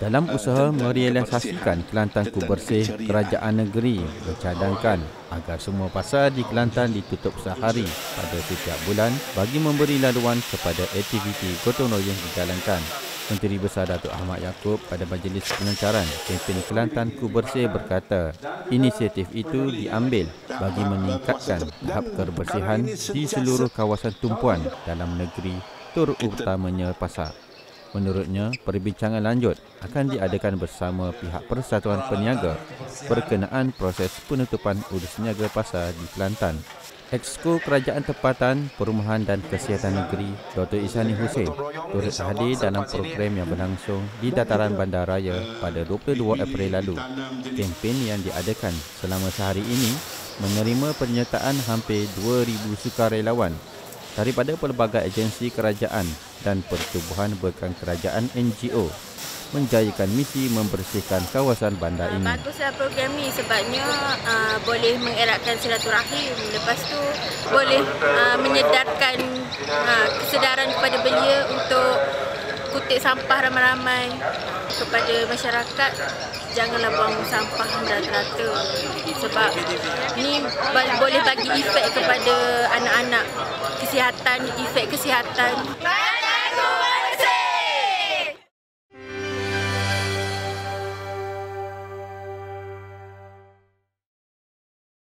Dalam usaha merealisasikan Kelantanku bersih, kerajaan negeri mencadangkan agar semua pasar di Kelantan ditutup sehari pada setiap bulan bagi memberi laluan kepada aktiviti gotong royong dijalankan. Menteri Besar Datuk Ahmad Yaakob pada majlis pelancaran kempen Kelantan Ku Bersih berkata, inisiatif itu diambil bagi meningkatkan tahap kebersihan di seluruh kawasan tumpuan dalam negeri terutamanya pasar. Menurutnya, perbincangan lanjut akan diadakan bersama pihak Persatuan Peniaga berkenaan proses penutupan urus niaga pasar di Kelantan. Exco Kerajaan Tempatan Perumahan dan Kesihatan Negeri Dr. Isani Hussein turut hadir dalam program yang berlangsung di dataran Bandaraya pada 22 April lalu. Kempen yang diadakan selama sehari ini menerima penyertaan hampir 2,000 sukarelawan daripada pelbagai agensi kerajaan dan pertubuhan bukan kerajaan NGO menjayakan misi membersihkan kawasan bandar ini. Baguslah program ni sebabnya uh, boleh mengeratkan silaturahim. Lepas tu boleh uh, menyedarkan uh, kesedaran kepada belia untuk kutip sampah ramai-ramai kepada masyarakat janganlah buang sampah merata-rata sebab ni boleh bagi efek kepada anak-anak kesihatan efek kesihatan. Baik,